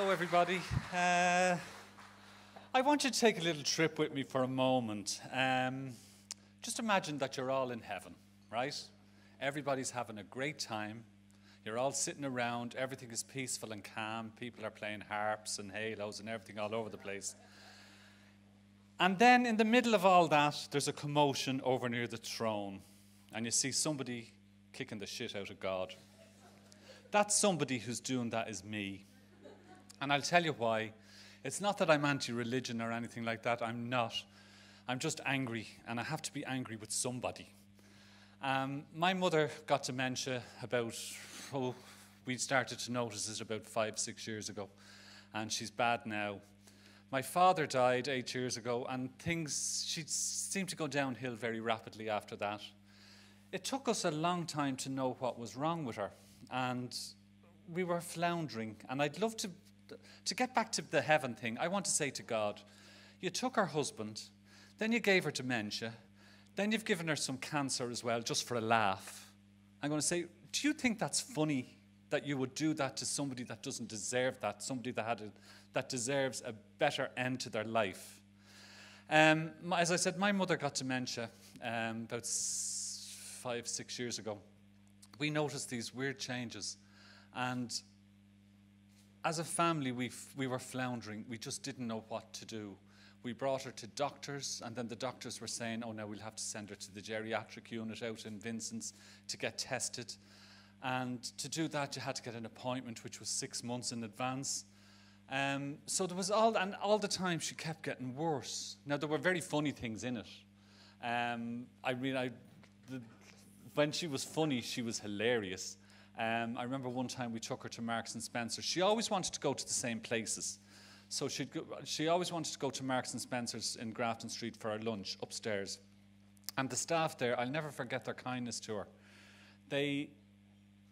Hello, everybody. Uh, I want you to take a little trip with me for a moment. Um, just imagine that you're all in heaven, right? Everybody's having a great time. You're all sitting around, everything is peaceful and calm. People are playing harps and halos and everything all over the place. And then, in the middle of all that, there's a commotion over near the throne, and you see somebody kicking the shit out of God. That somebody who's doing that is me. And I'll tell you why. It's not that I'm anti religion or anything like that. I'm not. I'm just angry, and I have to be angry with somebody. Um, my mother got dementia about, oh, we started to notice it about five, six years ago, and she's bad now. My father died eight years ago, and things, she seemed to go downhill very rapidly after that. It took us a long time to know what was wrong with her, and we were floundering. And I'd love to, to get back to the heaven thing. I want to say to God, you took her husband, then you gave her dementia, then you've given her some cancer as well, just for a laugh. I'm going to say, do you think that's funny that you would do that to somebody that doesn't deserve that, somebody that, had a, that deserves a better end to their life? Um, as I said, my mother got dementia um, about five, six years ago. We noticed these weird changes. And as a family, we we were floundering. We just didn't know what to do. We brought her to doctors, and then the doctors were saying, oh, now we'll have to send her to the geriatric unit out in Vincent's to get tested. And to do that, you had to get an appointment, which was six months in advance. Um, so there was all, and all the time she kept getting worse. Now, there were very funny things in it. Um, I mean, I, the, when she was funny, she was hilarious. Um, I remember one time we took her to Marks and Spencer. She always wanted to go to the same places. So she'd go, she always wanted to go to Marks and Spencer's in Grafton Street for our lunch upstairs. And the staff there, I'll never forget their kindness to her. They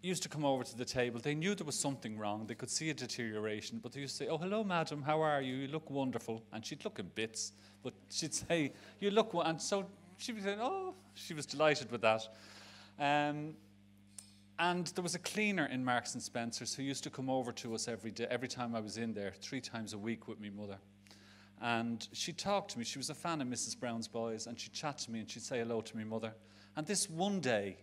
used to come over to the table. They knew there was something wrong. They could see a deterioration, but they used to say, Oh, hello, madam, how are you? You look wonderful. And she'd look in bits, but she'd say, You look, and so she was saying, Oh, she was delighted with that. Um, and there was a cleaner in Marks and Spencer's who used to come over to us every day, every time I was in there, three times a week with my mother. And she talked to me. She was a fan of Mrs. Brown's Boys, and she'd chat to me and she'd say hello to me mother. And this one day,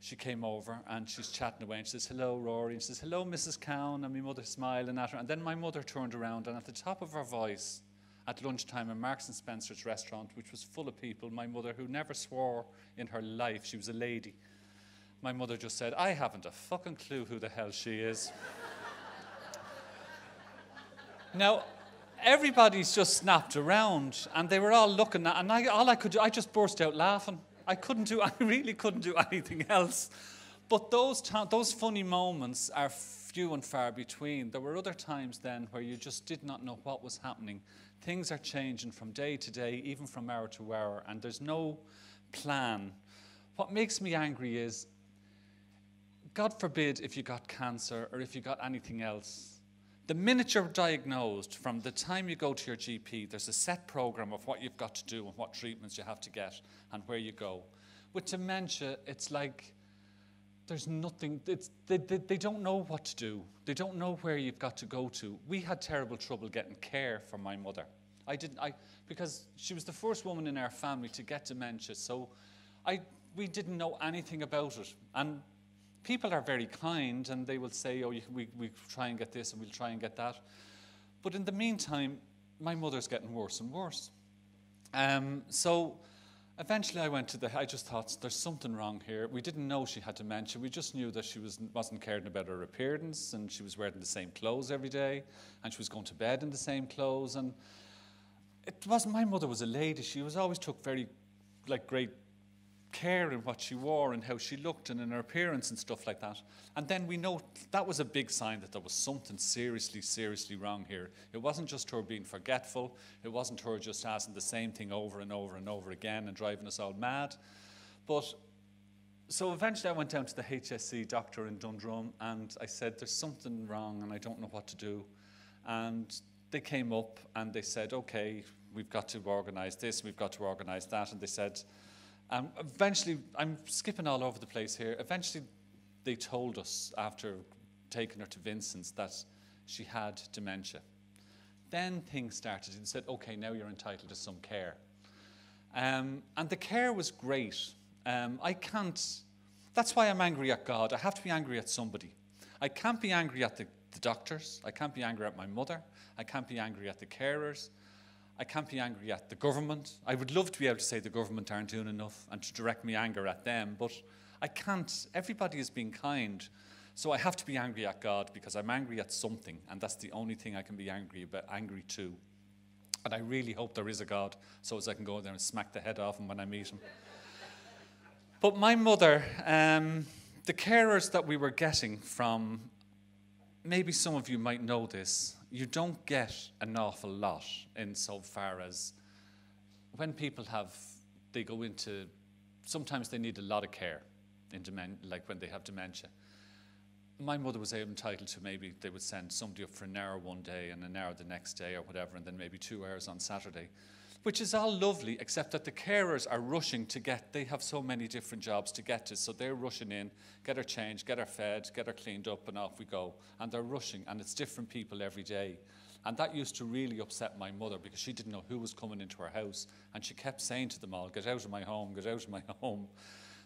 she came over and she's chatting away and she says, Hello, Rory. And she says, Hello, Mrs. Cowan. And my mother smiling at her. And then my mother turned around and at the top of her voice, at lunchtime in Marks and Spencer's restaurant, which was full of people, my mother, who never swore in her life, she was a lady, my mother just said, I haven't a fucking clue who the hell she is. now, everybody's just snapped around and they were all looking at and I, all I could do, I just burst out laughing. I couldn't do, I really couldn't do anything else. But those, those funny moments are few and far between. There were other times then where you just did not know what was happening. Things are changing from day to day, even from hour to hour, and there's no plan. What makes me angry is God forbid if you got cancer or if you got anything else. The minute you're diagnosed, from the time you go to your GP, there's a set program of what you've got to do and what treatments you have to get and where you go. With dementia, it's like there's nothing, they, they, they don't know what to do. They don't know where you've got to go to. We had terrible trouble getting care for my mother. I didn't, I, because she was the first woman in our family to get dementia, so I, we didn't know anything about it. And people are very kind and they will say, oh, we, we try and get this and we'll try and get that. But in the meantime, my mother's getting worse and worse. Um, so eventually I went to the, I just thought, there's something wrong here. We didn't know she had dementia. We just knew that she was, wasn't caring about her appearance and she was wearing the same clothes every day and she was going to bed in the same clothes. And it wasn't, my mother was a lady. She was always took very, like, great care in what she wore and how she looked and in her appearance and stuff like that. And then we know that was a big sign that there was something seriously, seriously wrong here. It wasn't just her being forgetful, it wasn't her just asking the same thing over and over and over again and driving us all mad. But so eventually I went down to the HSE doctor in Dundrum and I said, There's something wrong and I don't know what to do. And they came up and they said, Okay, we've got to organize this, we've got to organize that. And they said, um, eventually, I'm skipping all over the place here. Eventually, they told us after taking her to Vincent's that she had dementia. Then things started. He said, okay, now you're entitled to some care. Um, and the care was great. Um, I can't, that's why I'm angry at God. I have to be angry at somebody. I can't be angry at the, the doctors. I can't be angry at my mother. I can't be angry at the carers. I can't be angry at the government. I would love to be able to say the government aren't doing enough and to direct my anger at them, but I can't. Everybody is being kind. So I have to be angry at God because I'm angry at something, and that's the only thing I can be angry about, angry to. And I really hope there is a God, so as I can go there and smack the head off him when I meet him. But my mother, um, the carers that we were getting from, maybe some of you might know this, you don't get an awful lot in so far as when people have, they go into, sometimes they need a lot of care in demen- like when they have dementia. My mother was entitled to maybe they would send somebody up for an hour one day and an hour the next day or whatever, and then maybe two hours on Saturday, which is all lovely, except that the carers are rushing to get, they have so many different jobs to get to, so they're rushing in, get her changed, get her fed, get her cleaned up, and off we go. And they're rushing, and it's different people every day. And that used to really upset my mother because she didn't know who was coming into her house, and she kept saying to them all, Get out of my home, get out of my home.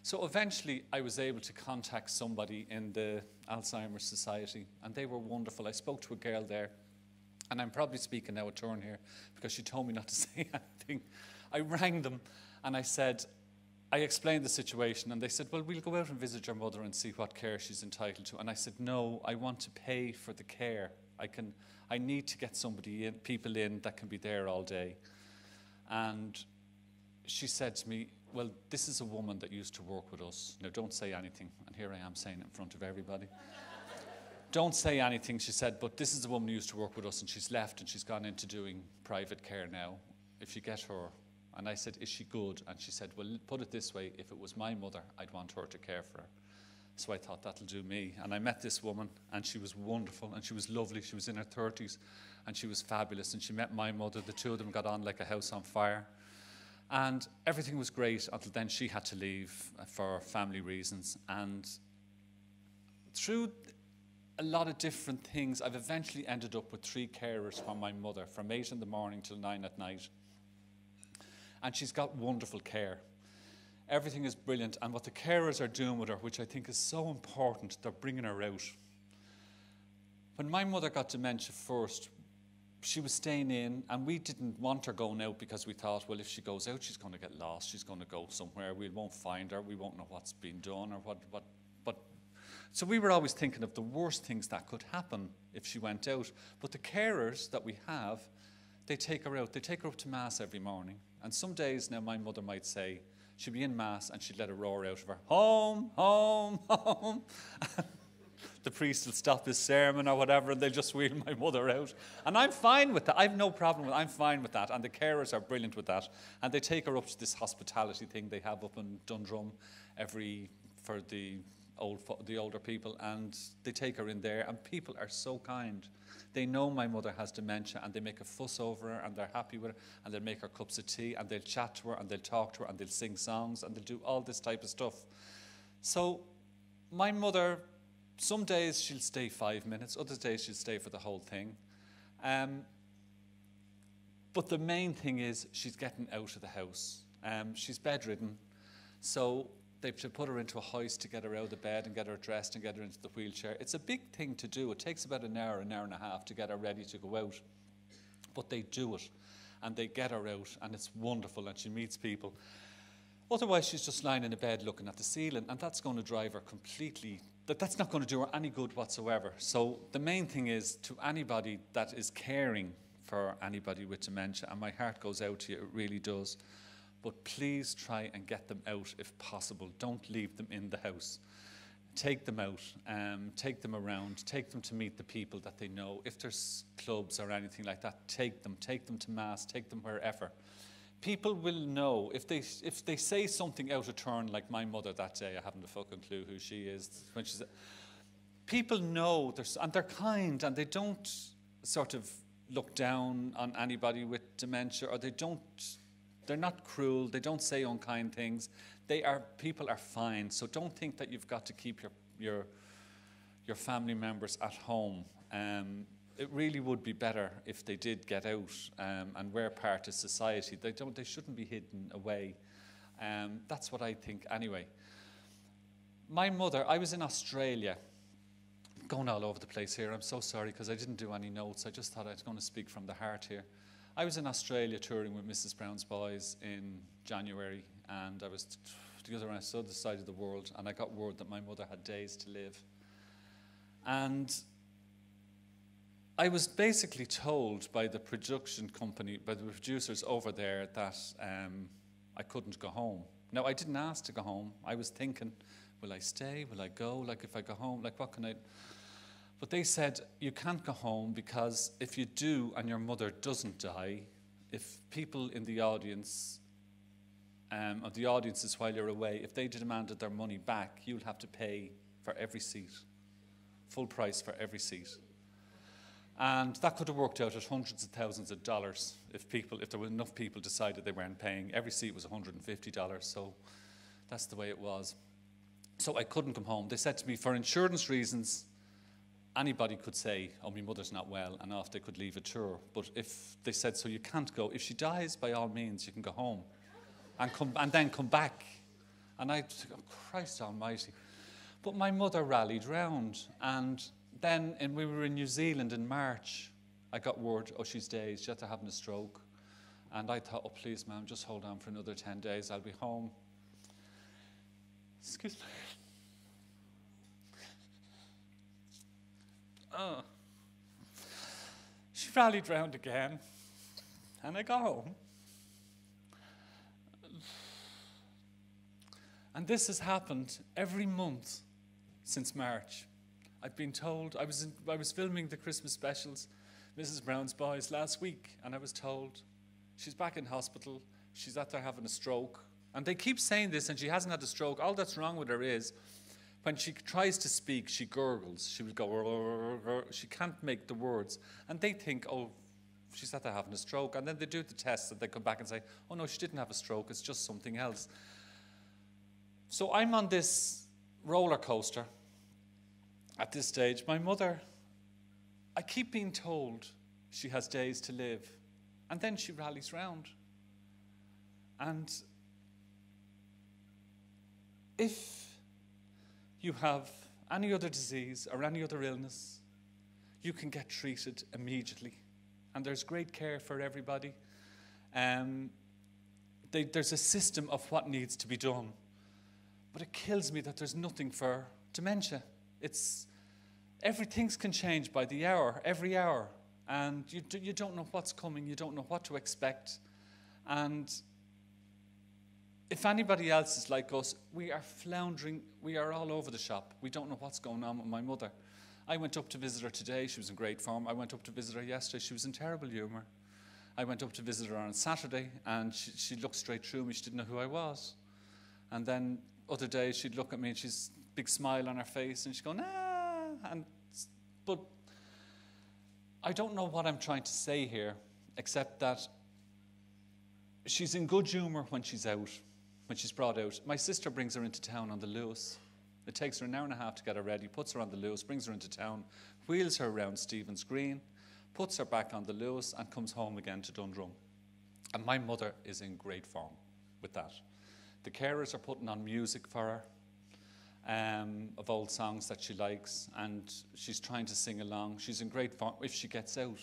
So eventually, I was able to contact somebody in the Alzheimer's Society, and they were wonderful. I spoke to a girl there, and I'm probably speaking now a turn here because she told me not to say anything. I rang them and I said, I explained the situation, and they said, Well, we'll go out and visit your mother and see what care she's entitled to. And I said, No, I want to pay for the care. I, can, I need to get somebody in, people in that can be there all day. And she said to me, well, this is a woman that used to work with us. Now, don't say anything. And here I am saying it in front of everybody. Don't say anything, she said, but this is a woman who used to work with us and she's left and she's gone into doing private care now. If you get her. And I said, Is she good? And she said, Well, put it this way if it was my mother, I'd want her to care for her. So I thought that'll do me. And I met this woman, and she was wonderful, and she was lovely. She was in her 30s, and she was fabulous. And she met my mother. The two of them got on like a house on fire. And everything was great until then she had to leave for family reasons. And through a lot of different things, I've eventually ended up with three carers for my mother from 8 in the morning till 9 at night. And she's got wonderful care. Everything is brilliant. And what the carers are doing with her, which I think is so important, they're bringing her out. When my mother got dementia first, she was staying in, and we didn't want her going out because we thought, well, if she goes out, she's going to get lost. She's going to go somewhere. We won't find her. We won't know what's been done or what. what but so we were always thinking of the worst things that could happen if she went out. But the carers that we have, they take her out. They take her up to mass every morning. And some days now, my mother might say she'd be in mass and she'd let a roar out of her, home, home, home. the priest will stop his sermon or whatever, and they'll just wheel my mother out. And I'm fine with that. I've no problem with. I'm fine with that. And the carers are brilliant with that. And they take her up to this hospitality thing they have up in Dundrum every for the old the older people, and they take her in there. And people are so kind. They know my mother has dementia, and they make a fuss over her, and they're happy with her, and they'll make her cups of tea, and they'll chat to her, and they'll talk to her, and they'll sing songs, and they'll do all this type of stuff. So my mother some days she'll stay five minutes, other days she'll stay for the whole thing. Um, but the main thing is she's getting out of the house. Um, she's bedridden, so they've to put her into a hoist to get her out of the bed and get her dressed and get her into the wheelchair. It's a big thing to do. It takes about an hour, an hour and a half to get her ready to go out. But they do it and they get her out, and it's wonderful, and she meets people. Otherwise, she's just lying in a bed looking at the ceiling, and that's going to drive her completely that that's not going to do her any good whatsoever. So the main thing is to anybody that is caring for anybody with dementia, and my heart goes out to you, it really does. But please try and get them out if possible. Don't leave them in the house. Take them out, um, take them around, take them to meet the people that they know. If there's clubs or anything like that, take them, take them to mass, take them wherever people will know if they if they say something out of turn like my mother that day i haven't a fucking clue who she is when she's people know they're, and they're kind and they don't sort of look down on anybody with dementia or they don't they're not cruel they don't say unkind things they are people are fine so don't think that you've got to keep your your your family members at home um, it really would be better if they did get out um, and were part of society. They, don't, they shouldn't be hidden away. Um, that's what I think anyway. My mother, I was in Australia, going all over the place here. I'm so sorry because I didn't do any notes. I just thought I was going to speak from the heart here. I was in Australia touring with Mrs. Brown's Boys in January, and I was together on the other, side of the world, and I got word that my mother had days to live. And I was basically told by the production company, by the producers over there, that um, I couldn't go home. Now, I didn't ask to go home. I was thinking, will I stay? Will I go? Like, if I go home, like, what can I. But they said, you can't go home because if you do and your mother doesn't die, if people in the audience, um, of the audiences while you're away, if they demanded their money back, you'll have to pay for every seat, full price for every seat. And that could have worked out at hundreds of thousands of dollars if people, if there were enough people decided they weren't paying. Every seat was $150, so that's the way it was. So I couldn't come home. They said to me, for insurance reasons, anybody could say, oh, my mother's not well, and off they could leave a tour. But if they said, so you can't go, if she dies, by all means, you can go home and, come, and then come back. And I, oh, Christ almighty. But my mother rallied round, and then and we were in New Zealand in March. I got word, oh, she's dazed. She had to have a stroke. And I thought, oh, please, ma'am, just hold on for another 10 days. I'll be home. Excuse me. Oh. She rallied round again, and I got home. And this has happened every month since March. I've been told, I was, in, I was filming the Christmas specials, Mrs. Brown's Boys, last week, and I was told she's back in hospital, she's out there having a stroke. And they keep saying this, and she hasn't had a stroke. All that's wrong with her is when she tries to speak, she gurgles. She would go, she can't make the words. And they think, oh, she's out there having a stroke. And then they do the test, and they come back and say, oh, no, she didn't have a stroke, it's just something else. So I'm on this roller coaster at this stage, my mother, I keep being told she has days to live, and then she rallies round. And if you have any other disease or any other illness, you can get treated immediately. And there's great care for everybody. Um, they, there's a system of what needs to be done. But it kills me that there's nothing for dementia. It's everything can change by the hour, every hour. And you, do, you don't know what's coming, you don't know what to expect. And if anybody else is like us, we are floundering, we are all over the shop. We don't know what's going on with my mother. I went up to visit her today, she was in great form. I went up to visit her yesterday, she was in terrible humour. I went up to visit her on Saturday, and she, she looked straight through me, she didn't know who I was. And then other days she'd look at me and she's big smile on her face, and she'd go, nah, and but I don't know what I'm trying to say here, except that she's in good humour when she's out, when she's brought out. My sister brings her into town on the Luas. It takes her an hour and a half to get her ready, puts her on the Luas, brings her into town, wheels her around Stephen's Green, puts her back on the Luas, and comes home again to Dundrum. And my mother is in great form with that. The carers are putting on music for her um, of old songs that she likes, and she's trying to sing along. She's in great form if she gets out.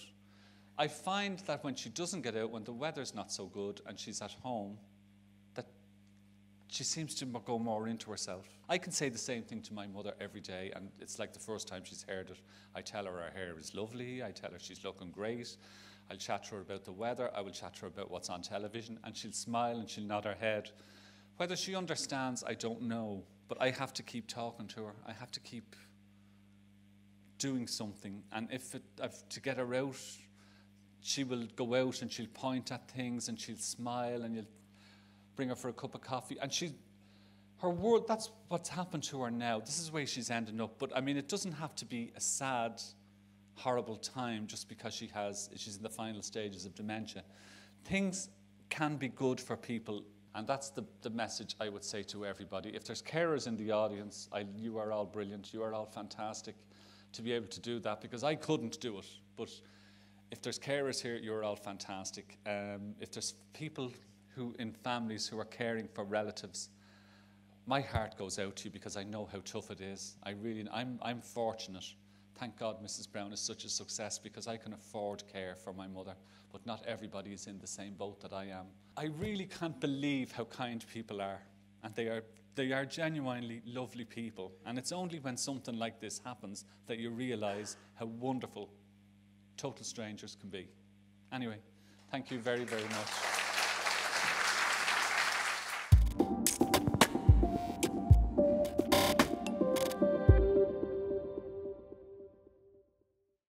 I find that when she doesn't get out, when the weather's not so good and she's at home, she seems to go more into herself. I can say the same thing to my mother every day, and it's like the first time she's heard it. I tell her her hair is lovely, I tell her she's looking great. I'll chat to her about the weather, I will chat to her about what's on television, and she'll smile and she'll nod her head. Whether she understands, I don't know, but I have to keep talking to her. I have to keep doing something. And if it, if, to get her out, she will go out and she'll point at things and she'll smile and you'll bring her for a cup of coffee. And she, her world, that's what's happened to her now. This is where she's ending up. But I mean, it doesn't have to be a sad, horrible time just because she has, she's in the final stages of dementia. Things can be good for people and that's the, the message I would say to everybody. If there's carers in the audience, I, you are all brilliant. You are all fantastic to be able to do that because I couldn't do it. But if there's carers here, you're all fantastic. Um, if there's people who in families who are caring for relatives, my heart goes out to you because I know how tough it is. I really, I'm, I'm fortunate. Thank God Mrs. Brown is such a success because I can afford care for my mother, but not everybody is in the same boat that I am. I really can't believe how kind people are, and they are, they are genuinely lovely people. And it's only when something like this happens that you realize how wonderful total strangers can be. Anyway, thank you very, very much.